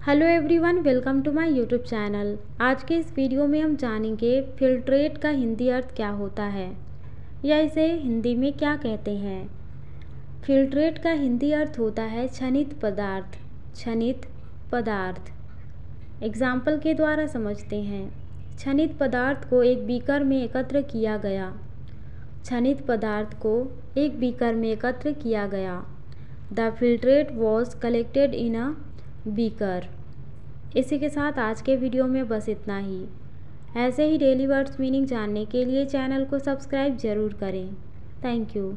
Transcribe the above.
Hello everyone, welcome to my YouTube channel. आज के इस वीडियो में हम जानेंगे फिल्ट्रेट का हिंदी अर्थ क्या होता है, या इसे हिंदी में क्या कहते हैं। फिल्ट्रेट का हिंदी अर्थ होता है छनित पदार्थ छनित पदार्थ। एग्ज़ाम्पल के द्वारा समझते हैं। छनित पदार्थ को एक बीकर में एकत्र किया गया। छनित पदार्थ को एक बीकर में एकत्र किया गया। The filtrate was collected in a beaker. इसी के साथ आज के वीडियो में बस इतना ही। ऐसे ही डेली वर्ड्स मीनिंग जानने के लिए चैनल को सब्सक्राइब ज़रूर करें। Thank you.